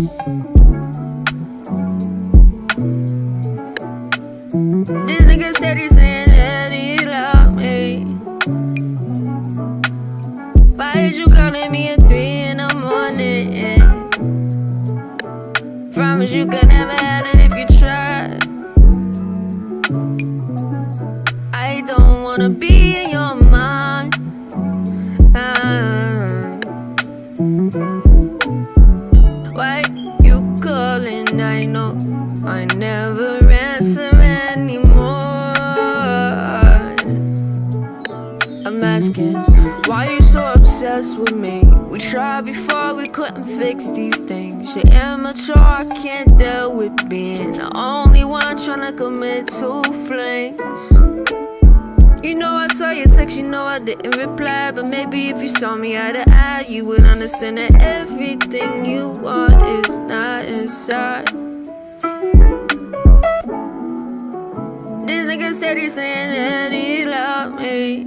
This nigga said he's saying that he love me. Why is you calling me at three in the morning? Promise you could never have it if you tried. I don't wanna be in your mind. Calling? I know I never answer anymore. I'm asking, why are you so obsessed with me? We tried before, we couldn't fix these things. You're immature, oh, I can't deal with being the only one trying to commit to flings. You know I saw your text, you know I didn't reply But maybe if you saw me eye to eye You would understand that everything you want is not inside. This nigga steady saying that he love me.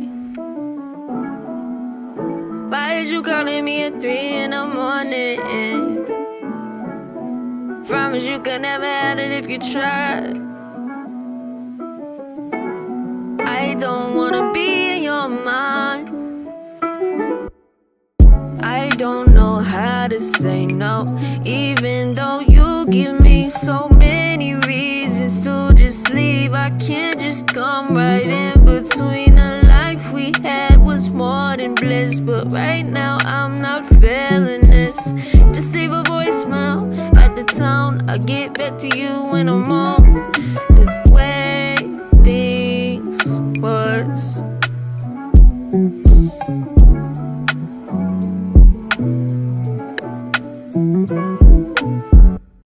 Why is you calling me at three in the morning? Promise you could never have it if you tried I don't wanna be in your mind. I don't know how to say no, even though you give me so many reasons to just leave. I can't just come right in between. The life we had was more than bliss, but right now I'm not feeling this. Just leave a voicemail at the tone. I'll get back to you when I'm on Música